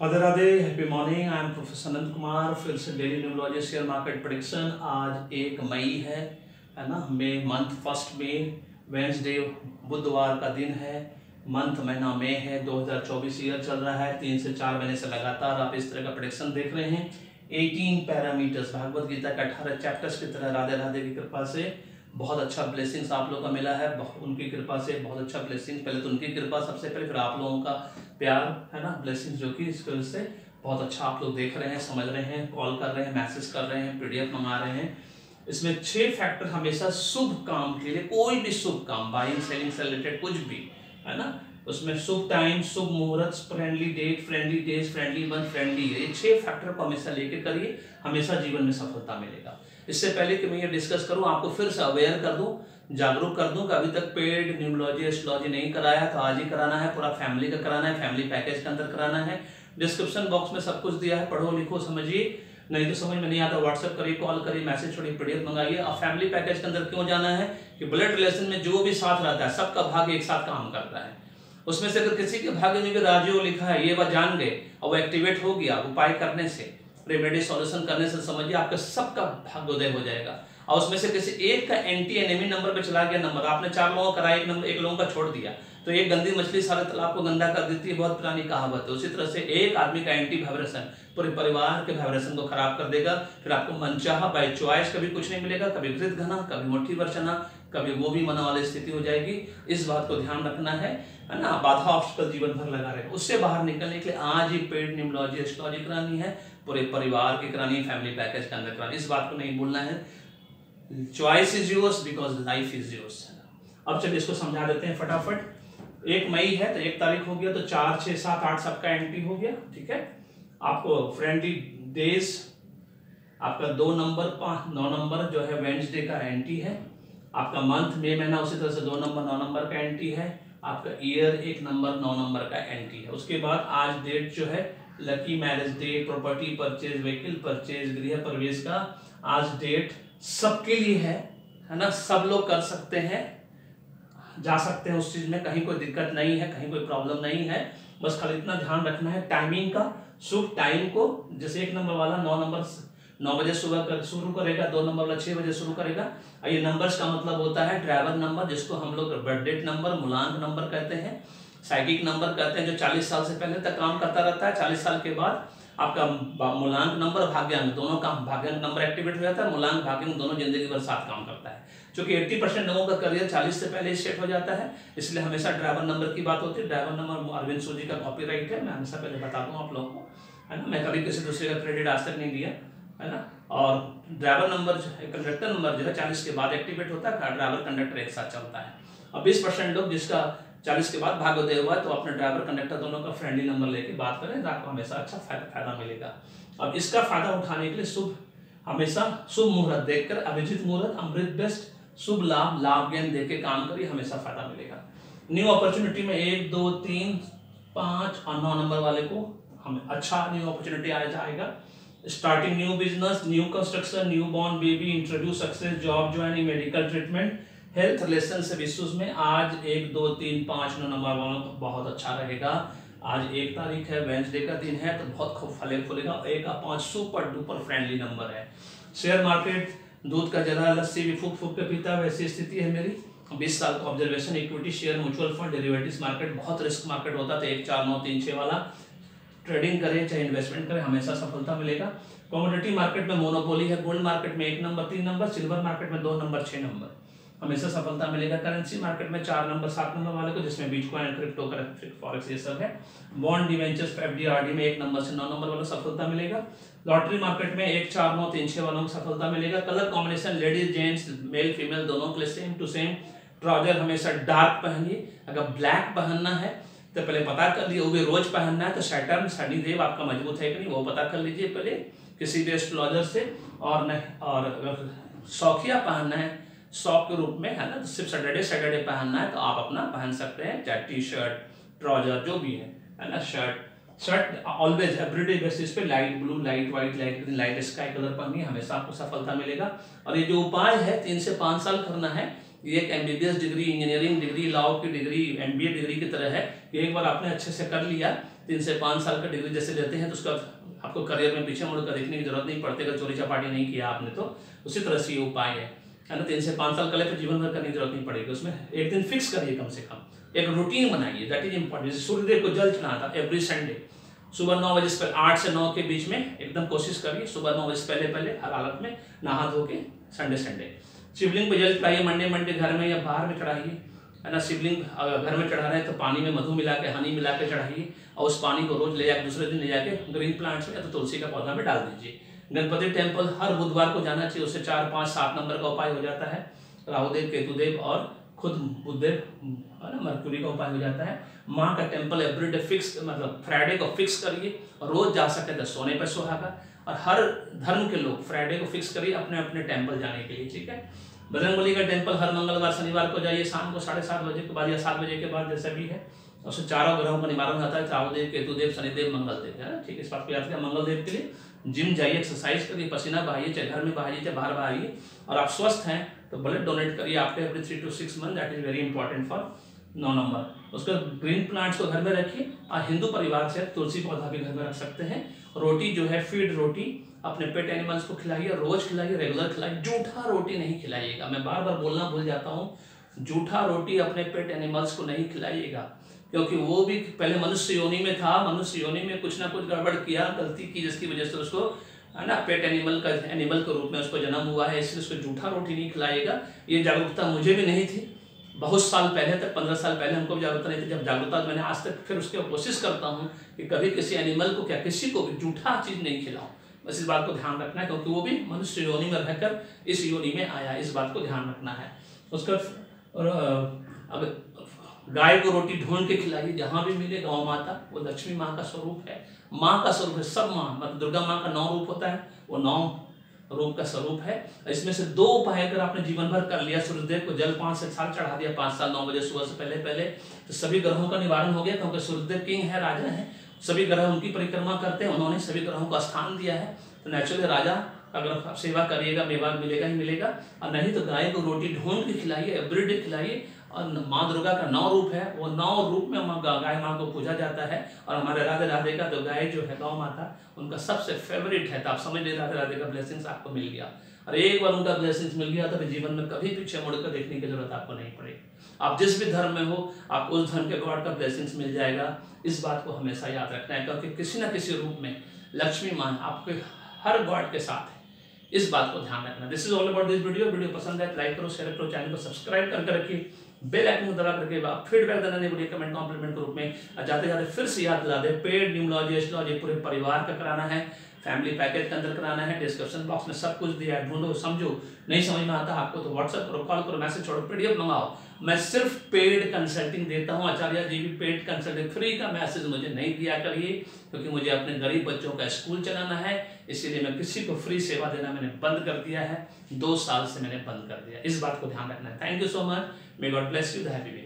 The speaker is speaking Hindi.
Radhe Radhe happy morning I am professor Anant Kumar फिर से daily numerology share market prediction आज एक मई है है ना? May month first May Wednesday बुधवार का दिन है। मंथ महीना मे है। 2024 ईयर चल रहा है। तीन से चार महीने से लगातार आप इस तरह का प्रोडिक्शन देख रहे हैं। 18 पैरामीटर्स भागवत गीता के 18 चैप्टर्स की तरह राधे राधे की कृपा से बहुत अच्छा ब्लेसिंग्स आप लोगों का मिला है। उनकी कृपा से बहुत अच्छा ब्लेसिंग्स पहले तो उनकी कृपा सबसे पहले, फिर आप लोगों का प्यार, है ना? ब्लेसिंग्स जो कि इसके वजह से बहुत अच्छा आप लोग देख रहे हैं, समझ रहे हैं कॉल कर रहे हैं मैसेज कर रहे हैं पीडीएफ मंगा रहे हैं। इसमें छह फैक्टर हमेशा शुभ काम के लिए, कोई भी शुभ काम बाइंग सेलिंग से रिलेटेड कुछ भी, है ना? उसमें शुभ टाइम शुभ मुहूर्त friendly date friendly days friendly month friendly ये छह फैक्टर को हमेशा लेके करिए, हमेशा जीवन में सफलता मिलेगा। इससे पहले कि मैं ये डिस्कस करूँ, आपको फिर से अवेयर कर दूँ, जागरूक कर दूँ कि अभी तक पेड न्यूमोलॉजी एस्ट्रोलॉजी नहीं कराया तो आज ही कराना है, पूरा फैमिली का कराना है फैमिली पैकेज के अंदर कराना है। डिस्क्रिप्शन बॉक्स में सब कुछ दिया है, पढ़ो लिखो, समझिए। नहीं तो समझ में नहीं आता व्हाट्सएप करिए कॉल करिए मैसेज छोड़िए पीडीएफ मंगाइए। और फैमिली पैकेज के अंदर क्यों जाना है? कि ब्लड रिलेशन में जो भी साथ रहता है, सबका भाग एक साथ काम करता है। उसमें से अगर किसी के भाग्य में भी राजयोग लिखा है, ये बात जान गए, और वो एक्टिवेट हो गया उपाय करने से रेमेडी सॉल्यूशन करने से समझिए, आपका सबका भाग्योदय हो जाएगा। और उसमें से किसी एक का एंटी एनेमी नंबर पे चला गया नंबर आपने चार लोगों का एक नंबर एक लोगों का छोड़ दिया तो एक गंदी मछली सारे तालाब को गंदा कर देती है, बहुत पुरानी कहावत है। उसी तरह से एक आदमी का एंटी वाइब्रेशन पूरे परिवार के वाइब्रेशन को खराब कर देगा, फिर आपको मनचाहा बाई चॉइस कभी कुछ नहीं मिलेगा, कभी वृद्ध घना, कभी मुठ्ठी वर्चना कभी वो भी मना वाली स्थिति हो जाएगी। इस बात को ध्यान रखना है है ना? बाधा ऑब्स्टल जीवन भर लगा रहे। उससे बाहर निकलने के लिए आज ही पेड न्यूमोलॉजी एस्ट्रोलॉजी करानी है, पूरे परिवार की करानी है फैमिली पैकेज के अंदर करानी। इस बात को नहीं भूलना है। Choice is yours because life is yours अब चलिए इसको समझा देते हैं फटाफट। एक मई है तो एक तारीख हो गया तो चार, छह, सात, आठ सबका एंट्री हो गया, ठीक है? आपको फ्रेंडली डेज़ आपका दो नंबर, पाँच, नौ नंबर जो है वेंसडे का एंट्री है। आपका मंथ मे महीना उसी तरह से दो नंबर नौ नंबर का एंट्री है। आपका ईयर एक नंबर नौ नंबर का एंट्री है। उसके बाद आज डेट जो है lucky marriage day property purchase vehicle purchase गृह प्रवेश का आज डेट सबके लिए है है ना? सब लोग कर सकते हैं, जा सकते हैं उस चीज़ में। कहीं कोई दिक्कत नहीं है, कहीं कोई प्रॉब्लम नहीं है। बस खाली इतना ध्यान रखना है टाइमिंग का। शुभ टाइम को, जैसे एक नंबर वाला, नौ नंबर नौ बजे सुबह कर, शुरू करेगा, दो नंबर वाला छह बजे शुरू करेगा। ये नंबर्स का मतलब होता है ड्राइवर नंबर जिसको हम लोग बर्थडेट नंबर मुलांक नंबर कहते हैं साइकिक नंबर कहते हैं, जो 40 साल से पहले तक काम करता रहता है। 40 साल के बाद आपका मूलांक नंबर भाग्यांक, दोनों का भाग्यांक नंबर एक्टिवेट हो जाता है, मूलांक, भाग्यांक दोनों ज़िंदगी भर साथ काम करता है। क्योंकि 80 परसेंट लोगों का करियर 40 से पहले सेट हो जाता है, इसलिए हमेशा ड्राइवर नंबर की बात होती है। ड्राइवर नंबर अरविंद सोजी का कॉपी है, मैं हमेशा पहले बता दूँ आप लोगों को, है ना? मैं कभी किसी दूसरे का क्रेडिट आज तक नहीं दिया है ना? और ड्राइवर नंबर जो है कंडक्टर नंबर जो है, चालीस के बाद एक्टिवेट होता है ड्राइवर कंडक्टर एक साथ चलता है। और बीस परसेंट लोग जिसका चालीस के बाद भाग्योदय हुआ तो अपने ड्राइवर कंडक्टर दोनों का फ्रेंडली नंबर लेके बात करें तो आपको हमेशा अच्छा फ़ायदा मिलेगा। अब इसका फ़ायदा उठाने के लिए शुभ, हमेशा शुभ मुहूर्त देखकर, अभिजित मुहूर्त, अमृत बेस्ट शुभ लाभ लाभ ज्ञान देख के काम करिए, हमेशा फ़ायदा मिलेगा। न्यू अपॉर्चुनिटी में एक, दो, तीन, पाँच और नौ नंबर वाले को हमें अच्छा न्यू अपॉर्चुनिटी आ जाएगा। Starting new business new construction new born baby introduce success job joining medical treatment health relationship issues में आज एक, दो, तीन, पाँच, नौ नंबर वालों को बहुत अच्छा रहेगा। आज एक तारीख है वेंसडे का दिन है तो बहुत खूब फले फूलेगा। एक का पाँच सुपर डुपर फ्रेंडली नंबर है। शेयर मार्केट दूध का जरा लस्सी भी फूक फूक के पीता है वैसी स्थिति है मेरी। बीस साल का observation equity share mutual fund derivatives market बहुत रिस्क मार्केट होता था एक, चार, नौ, तीन, छह वाला। ट्रेडिंग करें, चाहे इन्वेस्टमेंट करें, हमेशा सफलता मिलेगा। कॉमोडिटी मार्केट में मोनोपोली है गोल्ड मार्केट में एक नंबर तीन नंबर सिल्वर मार्केट में दो नंबर छह नंबर हमेशा सफलता मिलेगा। करेंसी मार्केट में चार नंबर सात नंबर वाले को, जिसमें बिटकॉइन क्रिप्टो फॉरेक्स ये सब है। बॉन्ड डिवेंचर्स एफडीआरडी में एक नंबर से नौ नंबर वाला सफलता मिलेगा। लॉटरी मार्केट में एक, चार, नौ, तीन, छह वालों को सफलता मिलेगा। Colour combination ladies gents male female दोनों के लिए सेम टू सेम ट्राउज़र हमेशा डार्क पहनिए। अगर ब्लैक पहनना है तो पहले पता कर लिए, वो रोज पहनना है तो सैटर्न शनिदेव आपका मज़बूत है कि नहीं, वो पता कर लीजिए पहले किसी भी एस्ट्रोलॉजर से। और नहीं और शौकिया पहनना है, शौक के रूप में, है ना तो सिर्फ़ सैटरडे सैटरडे पहनना है तो आप अपना पहन सकते हैं, चाहे टी शर्ट ट्राउज़र जो भी है है ना shirt shirt always everyday basis पे light blue light white light green light sky colour पहनिए, हमेशा आपको सफलता मिलेगा। और ये जो उपाय है, तीन से पाँच साल करना है ये एक MBBS degree engineering degree law की डिग्री एमबीए डिग्री की तरह है कि एक बार आपने अच्छे से कर लिया, तीन से पाँच साल का डिग्री जैसे लेते हैं तो उसका आपको करियर में पीछे मुड़ कर देखने की ज़रूरत नहीं पड़ती, अगर चोरी चपाटी नहीं किया आपने तो उसी तरह से ये उपाय है। ना, तीन से पाँच साल कर ले तो जीवन भर करने की ज़रूरत नहीं पड़ेगी, उसमें एक दिन फिक्स करिए कम से कम। एक रूटीन बनाइए दैट इज़ इंपॉर्टेंट सूर्यदेव को जल चढ़ाना था एवरी संडे सुबह नौ बजे से आठ से नौ के बीच में एकदम कोशिश करिए, सुबह नौ बजे से पहले पहले हर हालत में नहा धो के संडे संडे शिवलिंग पे जल चढ़ाइए, मंडे मंडे घर में या बाहर में चढ़ाइए। है ना शिवलिंग घर में चढ़ा रहे हैं तो पानी में मधु मिला के, हनी मिला के चढ़ाइए और उस पानी को रोज ले जाकर दूसरे दिन ले जाके ग्रीन प्लांट्स में या तो तुलसी का पौधा में डाल दीजिए। गणपति टेंपल हर बुधवार को जाना चाहिए उससे चार, पाँच, सात नंबर का उपाय हो जाता है। राहुदेव, केतुदेव और खुद बुद्धदेव है ना मरक्यूरी का उपाय हो जाता है। माँ का टेंपल एवरीडे फिक्स मतलब फ्राइडे को फिक्स करिए रोज जा सकते हैं सोने पर सुहागा। और हर धर्म के लोग फ्राइडे को फिक्स करिए अपने अपने टेंपल जाने के लिए, ठीक है? बजरंगबली का टेंपल हर मंगलवार, शनिवार को जाइए शाम को साढ़े सात बजे के बाद या सात बजे के बाद जैसा भी है उससे चारों ग्रहों का निवारण होता है राहुदेव केतुदेव, शनिदेव, मंगलदेव, है ठीक है, इस बात को याद किया मंगलदेव के लिए जिम जाइए एक्सरसाइज करिए, पसीना बहाइए, चाहे घर में बहाइए, चाहे बाहर बहाइए, और आप स्वस्थ हैं तो ब्लड डोनेट करिए आपके every three two six month that is very important for now number उसके ग्रीन प्लांट्स को घर में रखिए। और हिंदू परिवार से तुलसी पौधा भी घर में रख सकते हैं। रोटी जो है फ़ीड रोटी अपने पेट एनिमल्स को खिलाइए, रोज खिलाइए रेगुलर खिलाइए। जूठा रोटी नहीं खिलाइएगा। मैं बार बार बोलना भूल जाता हूँ, जूठा रोटी अपने पेट एनिमल्स को नहीं खिलाइएगा, क्योंकि वो भी पहले मनुष्य योनि में था, मनुष्य योनि में कुछ ना कुछ गड़बड़ किया, गलती की, जिसकी वजह से उसको, है ना पेट एनिमल का एनिमल के रूप में उसको जन्म हुआ है, इसलिए उसको जूठा रोटी नहीं खिलाएगा ये जागरूकता मुझे भी नहीं थी। बहुत साल पहले तक, पंद्रह साल पहले हमको जागरूकता नहीं थी, जब जागरूकता मैंने आज तक फिर उसके कोशिश करता हूँ कि कभी किसी एनिमल को क्या, किसी को भी जूठा चीज़ नहीं खिलाऊं। बस इस बात को ध्यान रखना है, क्योंकि वो भी मनुष्य योनि में रहकर इस योनि में आया इस बात को ध्यान रखना है। उसका और, अब गाय को रोटी ढूंढ के खिलाइए, जहाँ भी मिले गौ माता, वो लक्ष्मी माँ का स्वरूप है। माँ का स्वरूप है सब माँ मतलब दुर्गा माँ का नौ रूप होता है, वो नौ रूप का स्वरूप है। इसमें से दो उपाय अगर आपने जीवन भर कर लिया सूर्यदेव को जल पाँच से साल चढ़ा दिया, पाँच साल, नौ बजे सुबह से पहले पहले तो सभी ग्रहों का निवारण हो गया, क्योंकि सूर्यदेव किंग है, राजा है। सभी ग्रह उनकी परिक्रमा करते हैं, उन्होंने सभी ग्रहों को स्थान दिया है। तो नेचुरली राजा, अगर आप सेवा करिएगा, मेवा मिलेगा ही मिलेगा। और नहीं तो गाय को रोटी ढूंढ के खिलाइए एवरीडे खिलाइए। और माँ दुर्गा का नौ रूप है, वो नौ रूप में गाय माँ को पूजा जाता है। और हमारे राधे राधे का तो गाय जो है, गौ माता, उनका सबसे फेवरेट है। तो आप समझ लीजिए, राधे राधे का ब्लेसिंग्स आपको मिल गया। और एक बार उनका ब्लेसिंग्स मिल गया तो जीवन में कभी पीछे मुड़कर देखने की ज़रूरत आपको नहीं पड़ेगी। आप जिस भी धर्म में हो, आप उस धर्म के गॉड का ब्लेसिंग्स मिल जाएगा। इस बात को हमेशा याद रखना है, क्योंकि किसी ना किसी रूप में लक्ष्मी माँ आपके हर गॉड के साथ है। इस बात को ध्यान रखना। This is all about this video video पसंद है लाइक करो शेयर करो चैनल को सब्सक्राइब करके रखिए। बेल आइकन को दबा करके आप फीडबैक देना नहीं भूलिए कमेंट कॉम्प्लीमेंट के रूप में जाते जाते फिर से याद दिला दे। पेड न्यूमोलॉजी एस्ट्रोलॉजी, पूरे परिवार का कराना है। फैमिली पैकेज के अंदर कराना है, डिस्क्रिप्शन बॉक्स में सब कुछ दिया है। ढूंढो, समझो। नहीं समझ में आता, आपको तो व्हाट्सएप करो, कॉल करो, मैसेज छोड़ो, पीडीएफ मंगाओ। मैं सिर्फ़ पेड कंसल्टिंग देता हूँ, आचार्य जी भी पेड कंसल्टिंग फ्री का मैसेज मुझे नहीं दिया करिए, क्योंकि मुझे अपने गरीब बच्चों का स्कूल चलाना है, इसीलिए मैं किसी को फ्री सेवा देना मैंने बंद कर दिया है। दो साल से मैंने बंद कर दिया। इस बात को ध्यान रखना है। Thank you so much may God bless you the happy